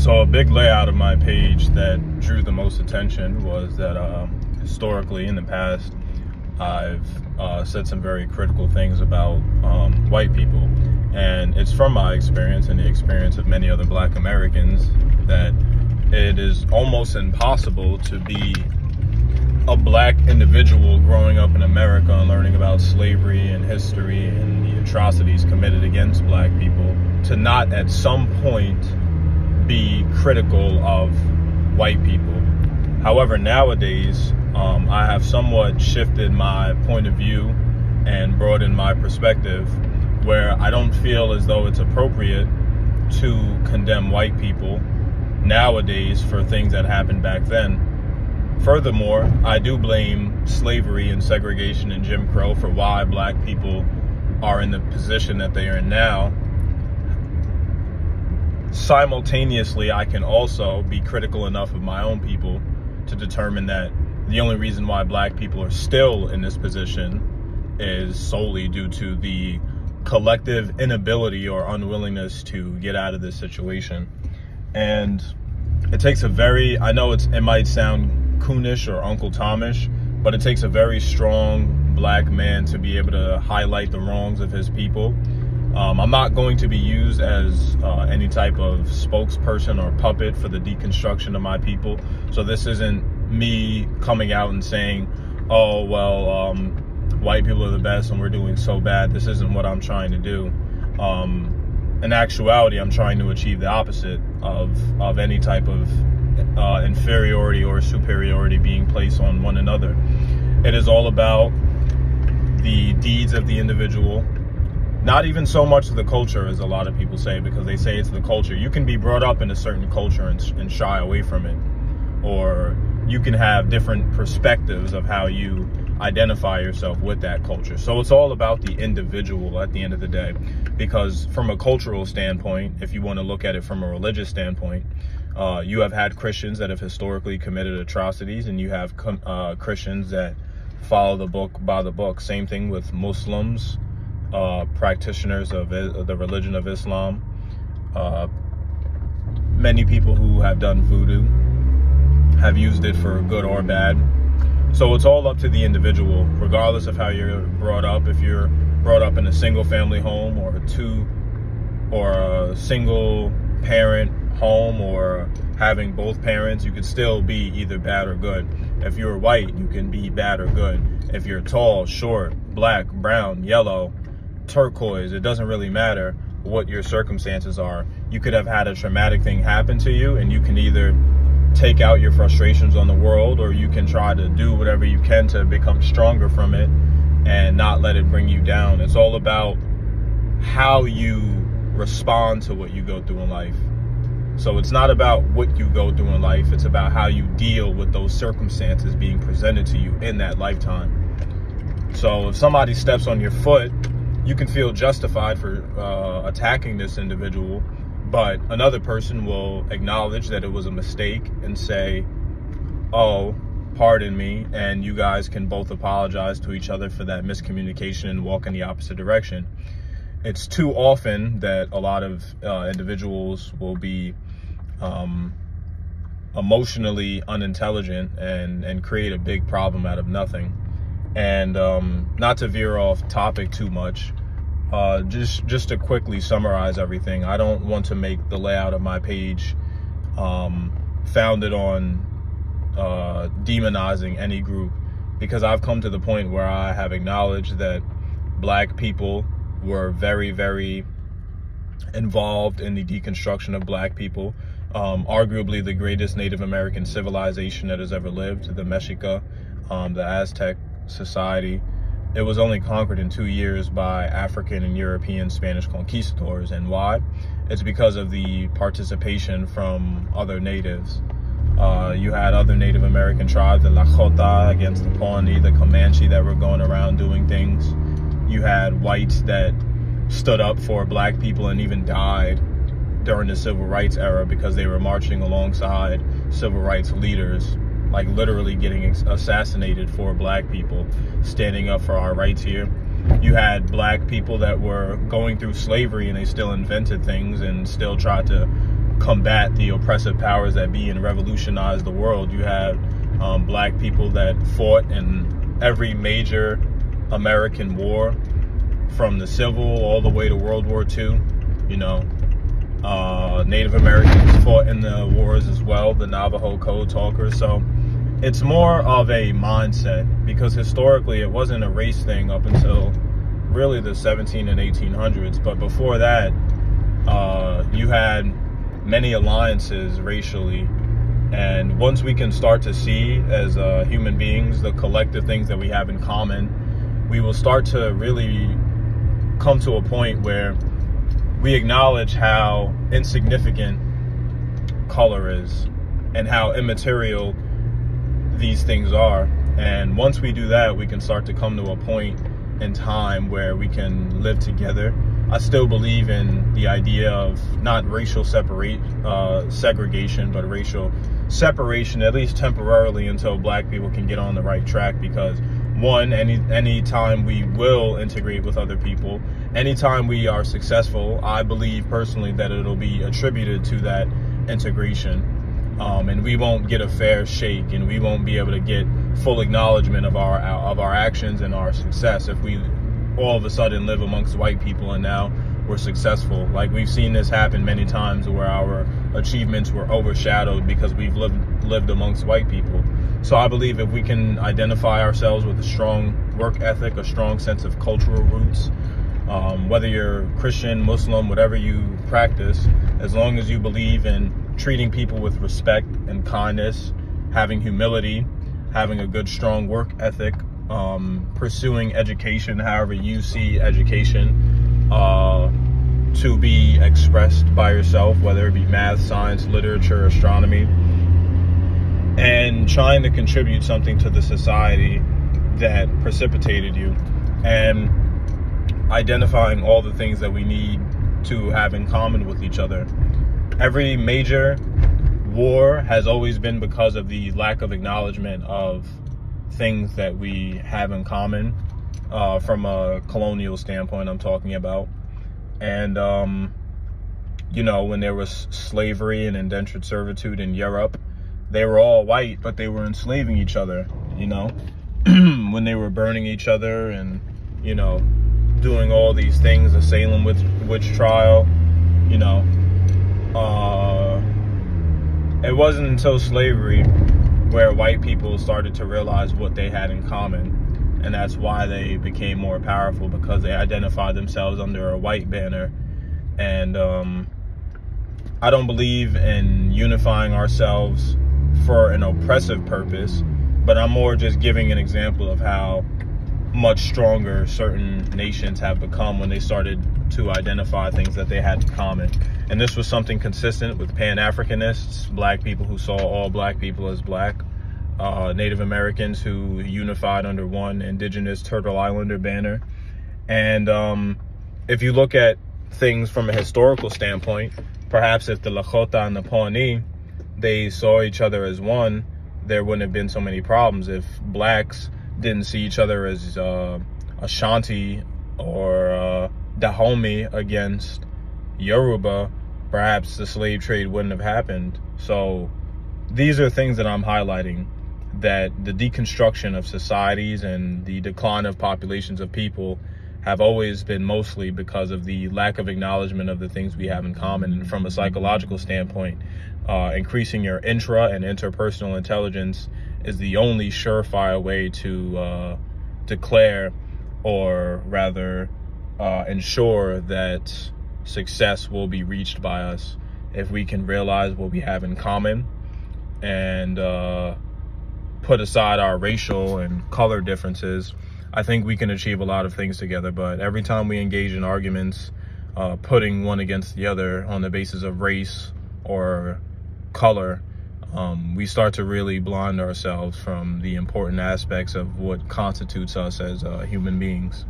So a big layout of my page that drew the most attention was that um, historically in the past, I've uh, said some very critical things about um, white people. And it's from my experience and the experience of many other black Americans that it is almost impossible to be a black individual growing up in America and learning about slavery and history and the atrocities committed against black people to not at some point be critical of white people. However, nowadays, um, I have somewhat shifted my point of view and broadened my perspective where I don't feel as though it's appropriate to condemn white people nowadays for things that happened back then. Furthermore, I do blame slavery and segregation and Jim Crow for why black people are in the position that they are in now simultaneously, I can also be critical enough of my own people to determine that the only reason why black people are still in this position is solely due to the collective inability or unwillingness to get out of this situation. And it takes a very, I know it's, it might sound coonish or Uncle Tomish, but it takes a very strong black man to be able to highlight the wrongs of his people um, I'm not going to be used as uh, any type of spokesperson or puppet for the deconstruction of my people. So this isn't me coming out and saying, oh, well, um, white people are the best and we're doing so bad. This isn't what I'm trying to do. Um, in actuality, I'm trying to achieve the opposite of, of any type of uh, inferiority or superiority being placed on one another. It is all about the deeds of the individual not even so much the culture as a lot of people say because they say it's the culture. You can be brought up in a certain culture and, and, shy away from it. Or you can have different perspectives of how you identify yourself with that culture. So it's all about the individual at the end of the day. Because from a cultural standpoint if you want to look at it from a religious standpoint uh, you have had christians that have historically committed atrocities and you have uh, christians that follow the book by the book. Same thing with muslims uh, practitioners of, the religion of Islam, uh, many people who have done voodoo have used it for good or bad. So it's all up to the individual, regardless of how you're brought up. If you're brought up in a single family home or a two or a single parent home or having both parents, you could still be either bad or good. If you're white, you can be bad or good. If you're tall, short, black, brown, yellow, turquoise. It doesn't really matter what your circumstances are. You could have had a traumatic thing happen to you, and you can either take out your frustrations on the world or you can try to do whatever you can to become stronger from it and not let it bring you down. It's all about how you respond to what you go through in life. So it's not about what you go through in life, it's about how you deal with those circumstances being presented to you in that lifetime. So if somebody steps on your foot you can feel justified for uh, attacking this individual, but another person will acknowledge that it was a mistake and say, oh, pardon me, and you guys can both apologize to each other for that miscommunication and walk in the opposite direction. It's too often that a lot of uh, individuals will be um, emotionally unintelligent and, and create a big problem out of nothing. And um, not to veer off topic too much, uh, just just to quickly summarize everything, I don't want to make the layout of my page um, founded on uh, demonizing any group because I've come to the point where I have acknowledged that black people were very, very involved in the deconstruction of black people. Um, arguably the greatest Native American civilization that has ever lived, the Mexica, um, the Aztec society. It was only conquered in two years by African and European Spanish conquistadors. And why? It's because of the participation from other natives. Uh, you had other Native American tribes, the Lakota against the Pawnee, the Comanche that were going around doing things. You had whites that stood up for black people and even died during the civil rights era because they were marching alongside civil rights leaders like literally getting assassinated for black people standing up for our rights here. You had black people that were going through slavery and they still invented things and still tried to combat the oppressive powers that be and revolutionize the world. You have um, black people that fought in every major American war, from the Civil all the way to World War II. You know, uh, Native Americans fought in the wars as well, the Navajo Code Talkers. So it's more of a mindset because historically it wasn't a race thing up until really the 17 and 1800s. But before that, uh, you had many alliances racially. And once we can start to see as uh, human beings the collective things that we have in common, we will start to really come to a point where we acknowledge how insignificant color is and how immaterial these things are. And once we do that, we can start to come to a point in time where we can live together. I still believe in the idea of not racial separate uh, segregation, but racial separation, at least temporarily, until black people can get on the right track. Because one, any any time we will integrate with other people, anytime we are successful, I believe personally that it'll be attributed to that integration. Um, and we won't get a fair shake and we won't be able to get full acknowledgement of our of our actions and our success if we all of a sudden live amongst white people and now we're successful. Like we've seen this happen many times where our achievements were overshadowed because we've lived lived amongst white people. So i believe if we can identify ourselves with a strong work ethic a strong sense of cultural roots um, whether you're Christian, Muslim, whatever you practice, as long as you believe in treating people with respect and kindness, having humility, having a good, strong work ethic, um, pursuing education however you see education uh, to be expressed by yourself, whether it be math, science, literature, astronomy, and trying to contribute something to the society that precipitated you. And identifying all the things that we need to have in common with each other. Every major war has always been because of the lack of acknowledgement of things that we have in common uh, from a colonial standpoint I'm talking about. And, um, you know, when there was slavery and indentured servitude in Europe, they were all white, but they were enslaving each other, you know, when they were burning each other and, you know, doing all these things, the Salem witch, witch trial, you know. Uh, it wasn't until slavery where white people started to realize what they had in common. And that's why they became more powerful because they identified themselves under a white banner. And um, I don't believe in unifying ourselves for an oppressive purpose, but I'm more just giving an example of how much stronger certain nations have become when they started to identify things that they had in common. And this was something consistent with Pan-Africanists, black people who saw all black people as black, uh, Native Americans who unified under one indigenous Turtle Islander banner. And um, if you look at things from a historical standpoint, perhaps if the Lakota and the Pawnee, they saw each other as one, there wouldn't have been so many problems. If blacks didn't see each other as uh, Ashanti or uh, Dahomey against Yoruba, perhaps the slave trade wouldn't have happened. So these are things that I'm highlighting that the deconstruction of societies and the decline of populations of people have always been mostly because of the lack of acknowledgement of the things we have in common. And from a psychological standpoint, uh, increasing your intra and interpersonal intelligence is the only surefire way to uh, declare or rather uh, ensure that success will be reached by us if we can realize what we have in common and uh, put aside our racial and color differences. I think we can achieve a lot of things together, but every time we engage in arguments, uh, putting one against the other on the basis of race or color, um, we start to really blind ourselves from the important aspects of what constitutes us as uh, human beings.